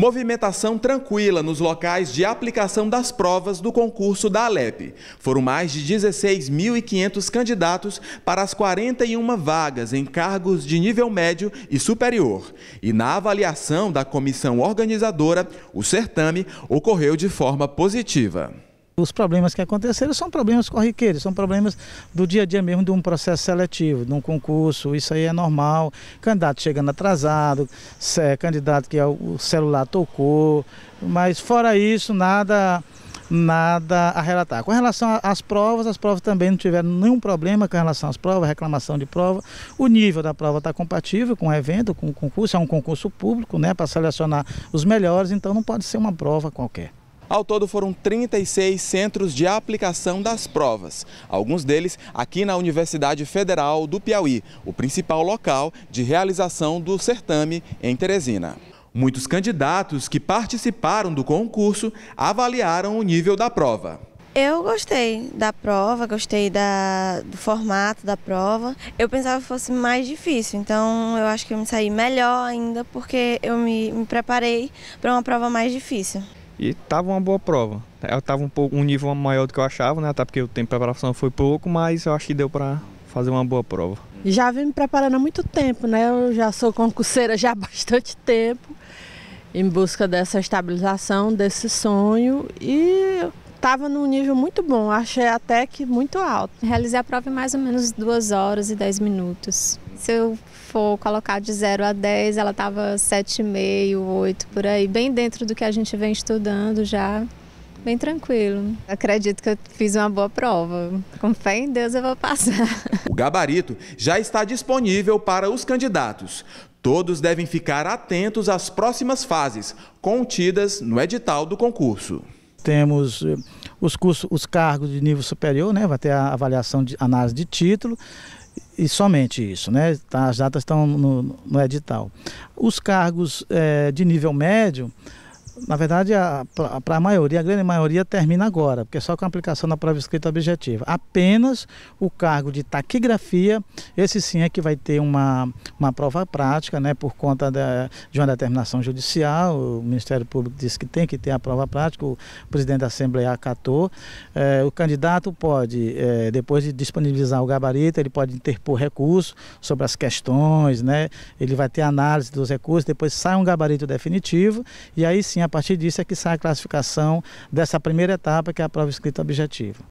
Movimentação tranquila nos locais de aplicação das provas do concurso da Alep. Foram mais de 16.500 candidatos para as 41 vagas em cargos de nível médio e superior. E na avaliação da comissão organizadora, o certame ocorreu de forma positiva. Os problemas que aconteceram são problemas corriqueiros, são problemas do dia a dia mesmo de um processo seletivo, de um concurso, isso aí é normal. Candidato chegando atrasado, candidato que o celular tocou, mas fora isso, nada nada a relatar. Com relação às provas, as provas também não tiveram nenhum problema com relação às provas, reclamação de prova. O nível da prova está compatível com o evento, com o concurso, é um concurso público, né, para selecionar os melhores, então não pode ser uma prova qualquer. Ao todo foram 36 centros de aplicação das provas, alguns deles aqui na Universidade Federal do Piauí, o principal local de realização do certame em Teresina. Muitos candidatos que participaram do concurso avaliaram o nível da prova. Eu gostei da prova, gostei da, do formato da prova. Eu pensava que fosse mais difícil, então eu acho que eu me saí melhor ainda porque eu me, me preparei para uma prova mais difícil e tava uma boa prova. Eu tava um pouco um nível maior do que eu achava, né? Até porque o tempo de preparação foi pouco, mas eu acho que deu para fazer uma boa prova. Já vim me preparando há muito tempo, né? Eu já sou concurseira já há bastante tempo, em busca dessa estabilização, desse sonho e estava num nível muito bom, achei até que muito alto. Realizei a prova em mais ou menos 2 horas e 10 minutos. Se eu for colocar de 0 a 10, ela estava 7,5, 8 por aí, bem dentro do que a gente vem estudando já. Bem tranquilo. Acredito que eu fiz uma boa prova. Com fé em Deus eu vou passar. O gabarito já está disponível para os candidatos. Todos devem ficar atentos às próximas fases, contidas no edital do concurso. Temos eh, os, cursos, os cargos de nível superior, né? vai ter a avaliação de análise de título e somente isso, né? Tá, as datas estão no, no edital. Os cargos é, de nível médio, na verdade, para a maioria, a grande maioria termina agora, porque é só com a aplicação da prova escrita objetiva. Apenas o cargo de taquigrafia, esse sim é que vai ter uma, uma prova prática, né, por conta da, de uma determinação judicial. O Ministério Público disse que tem que ter a prova prática, o presidente da Assembleia acatou. É, o candidato pode, é, depois de disponibilizar o gabarito, ele pode interpor recurso sobre as questões, né, ele vai ter análise dos recursos, depois sai um gabarito definitivo e aí sim a partir disso é que sai a classificação dessa primeira etapa, que é a prova escrita objetiva.